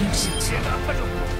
你是捷达快乐